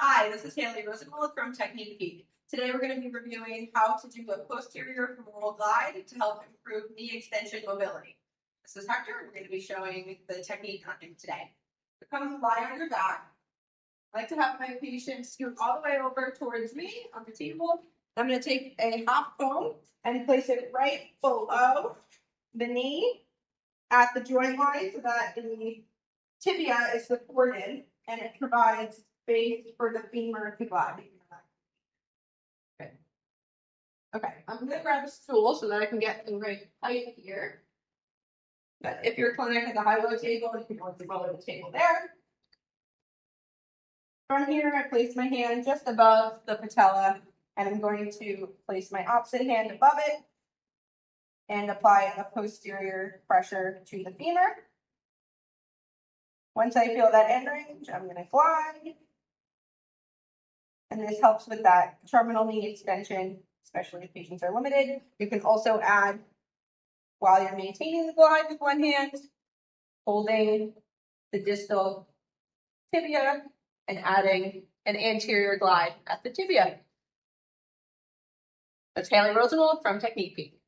Hi, this is Haley Rosenwald from Technique Peek. Today we're going to be reviewing how to do a posterior femoral glide to help improve knee extension mobility. This is Hector. We're going to be showing the technique on him today. So come lie on your back. I like to have my patient scoot all the way over towards me on the table. I'm going to take a half foam and place it right below the knee at the joint line so that the tibia is supported and it provides space for the femur to glide. Okay. I'm gonna grab a stool so that I can get the right height here. But if your clinic has a high-low table, you can always lower the table there. From here, I place my hand just above the patella, and I'm going to place my opposite hand above it and apply a posterior pressure to the femur. Once I feel that end range, I'm gonna glide. And this helps with that terminal knee extension, especially if patients are limited. You can also add, while you're maintaining the glide with one hand, holding the distal tibia and adding an anterior glide at the tibia. That's Haley Rosenwald from Technique Peek.